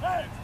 Hey!